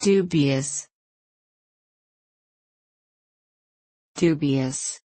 dubious. Dubious.